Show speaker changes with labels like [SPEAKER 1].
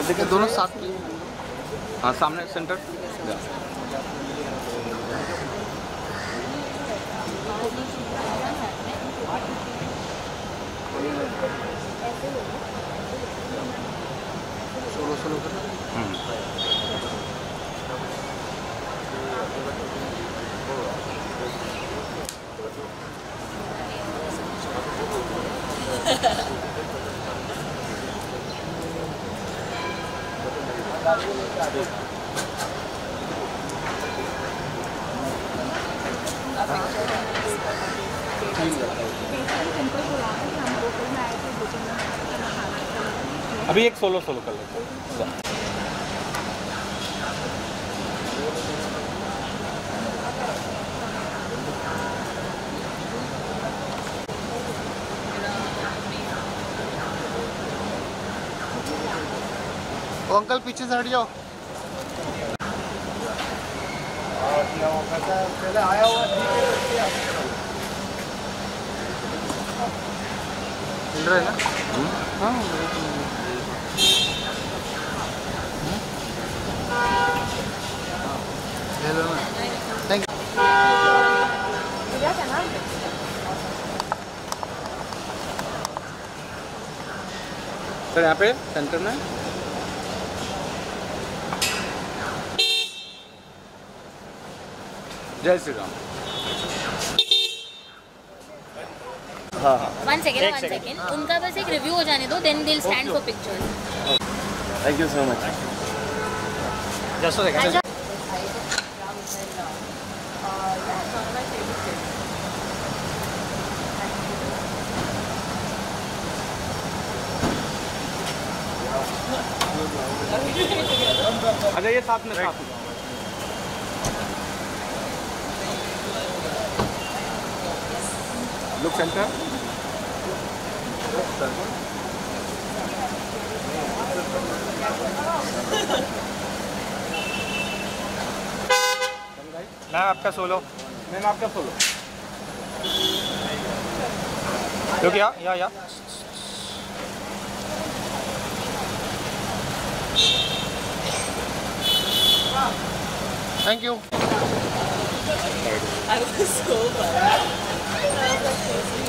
[SPEAKER 1] देखिए दोनों साथ हाँ सामने सेंटर सोलो सोलो अभी एक सोलो सोलो कर लेते हैं। ओ अंकल पीछे से हट जाओ।
[SPEAKER 2] आया हुआ
[SPEAKER 1] मिल रहा है ना? हाँ हेलो थैंक सर, यहाँ पे सेंटर में? जय श्री राम। हाँ हाँ।
[SPEAKER 3] वन सेकेंड वन सेकेंड उनका बस एक रिव्यू हो जाने दो then they'll stand for pictures
[SPEAKER 1] thank you so much just आ जाइए साथ में साथ में। लुक सेंटर
[SPEAKER 2] मैम आपका सोलो
[SPEAKER 1] मैम आपका सोलो
[SPEAKER 2] रुक या या या.
[SPEAKER 1] Thank you
[SPEAKER 3] I was so bad.